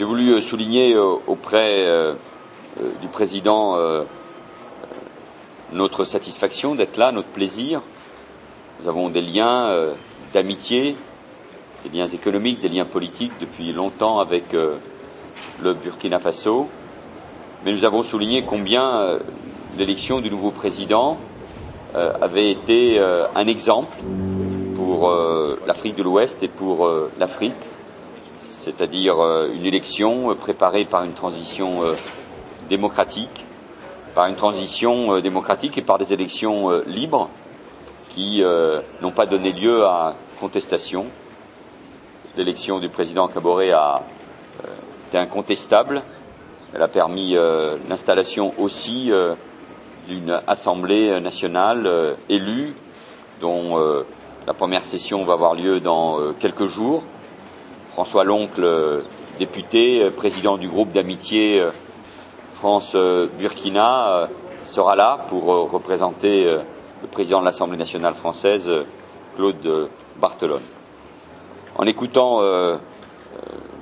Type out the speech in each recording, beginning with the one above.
J'ai voulu souligner auprès du président notre satisfaction d'être là, notre plaisir. Nous avons des liens d'amitié, des liens économiques, des liens politiques depuis longtemps avec le Burkina Faso. Mais nous avons souligné combien l'élection du nouveau président euh, avait été euh, un exemple pour euh, l'Afrique de l'Ouest et pour l'Afrique, c'est-à-dire une élection préparée par une transition démocratique, par une transition démocratique et par des élections libres qui n'ont pas donné lieu à contestation. L'élection du président Kaboré a été incontestable. Elle a permis l'installation aussi d'une Assemblée nationale euh, élue, dont euh, la première session va avoir lieu dans euh, quelques jours. François Loncle, député, président du groupe d'amitié France-Burkina, sera là pour représenter le président de l'Assemblée nationale française, Claude Barthelone. En écoutant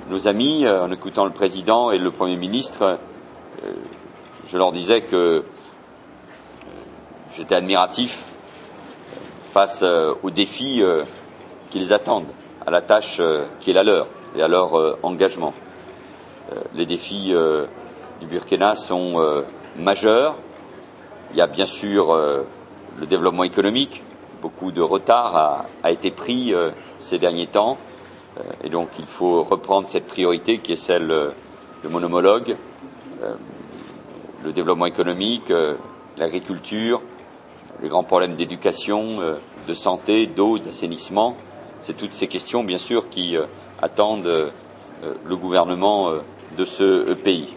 nos amis, en écoutant le président et le Premier ministre, je leur disais que j'étais admiratif face euh, aux défis euh, qui les attendent, à la tâche euh, qui est la leur et à leur engagement. Les défis du Burkina sont majeurs. Il y a bien sûr le développement économique. Beaucoup de retard a, été pris ces derniers temps. et donc il faut reprendre cette priorité qui est celle de mon homologue. le développement économique, l'agriculture, les grands problèmes d'éducation, euh, de santé, d'eau, d'assainissement. C'est toutes ces questions, bien sûr, qui euh, attendent euh, le gouvernement de ce pays.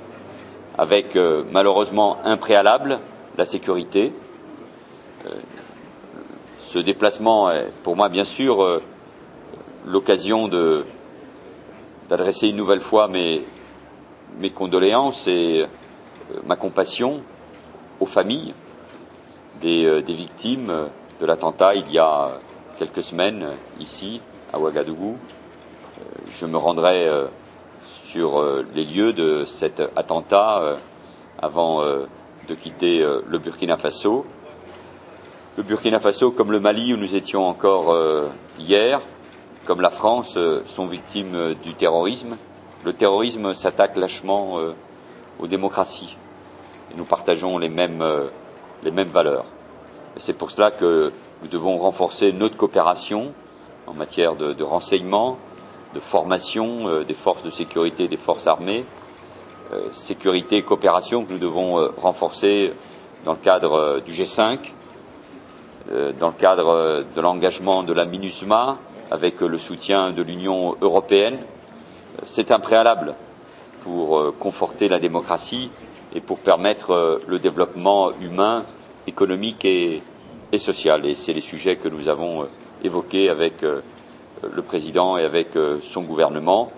Avec malheureusement un préalable, la sécurité. Ce déplacement est pour moi, bien sûr, l'occasion d'adresser une nouvelle fois mes, condoléances et ma compassion aux familles, euh, des, victimes euh, de l'attentat il y a quelques semaines ici à Ouagadougou. Euh, je me rendrai sur les lieux de cet attentat avant de quitter le Burkina Faso. Le Burkina Faso, comme le Mali où nous étions encore hier, comme la France, sont victimes du terrorisme. Le terrorisme s'attaque lâchement aux démocraties. Nous partageons les mêmes les mêmes valeurs. C'est pour cela que nous devons renforcer notre coopération en matière de, renseignement, de formation euh, des forces de sécurité des forces armées, euh, sécurité et coopération que nous devons euh, renforcer dans le cadre du G5, dans le cadre de l'engagement de la MINUSMA, avec le soutien de l'Union européenne. C'est un préalable pour conforter la démocratie et pour permettre le développement humain, économique et, social. Et c'est les sujets que nous avons euh, évoqués avec euh, le président et avec son gouvernement.